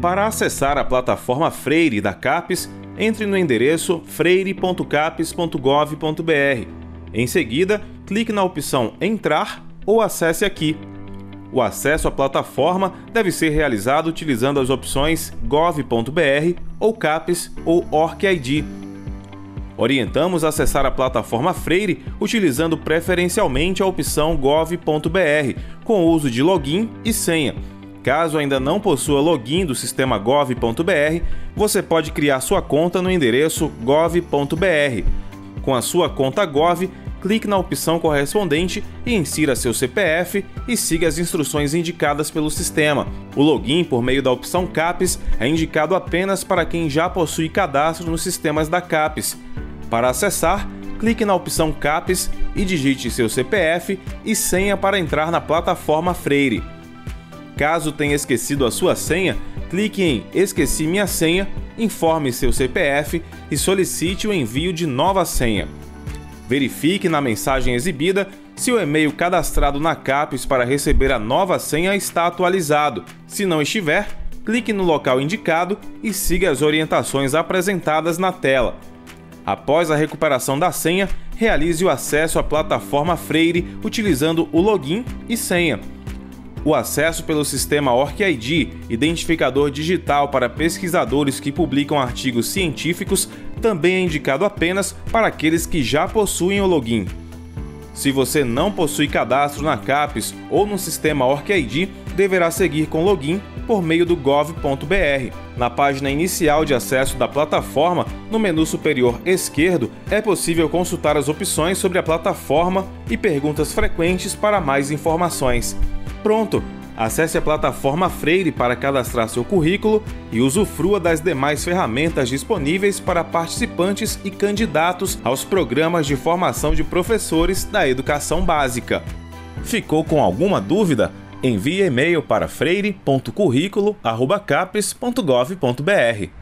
Para acessar a plataforma Freire da CAPES, entre no endereço freire.capes.gov.br. Em seguida, clique na opção Entrar ou acesse aqui. O acesso à plataforma deve ser realizado utilizando as opções gov.br ou CAPES ou OrcID. Orientamos a acessar a plataforma Freire utilizando preferencialmente a opção gov.br, com o uso de login e senha. Caso ainda não possua login do sistema gov.br, você pode criar sua conta no endereço gov.br. Com a sua conta Gov, clique na opção correspondente e insira seu CPF e siga as instruções indicadas pelo sistema. O login por meio da opção CAPES é indicado apenas para quem já possui cadastro nos sistemas da CAPES. Para acessar, clique na opção CAPES e digite seu CPF e senha para entrar na plataforma Freire. Caso tenha esquecido a sua senha, clique em Esqueci minha senha, informe seu CPF e solicite o envio de nova senha. Verifique na mensagem exibida se o e-mail cadastrado na CAPES para receber a nova senha está atualizado. Se não estiver, clique no local indicado e siga as orientações apresentadas na tela. Após a recuperação da senha, realize o acesso à plataforma Freire utilizando o login e senha. O acesso pelo sistema OrcID, identificador digital para pesquisadores que publicam artigos científicos, também é indicado apenas para aqueles que já possuem o login. Se você não possui cadastro na CAPES ou no sistema OrcID, deverá seguir com login por meio do gov.br. Na página inicial de acesso da plataforma, no menu superior esquerdo, é possível consultar as opções sobre a plataforma e perguntas frequentes para mais informações. Pronto! Acesse a plataforma Freire para cadastrar seu currículo e usufrua das demais ferramentas disponíveis para participantes e candidatos aos programas de formação de professores da educação básica. Ficou com alguma dúvida? Envie e-mail para freire.curriculo.capes.gov.br.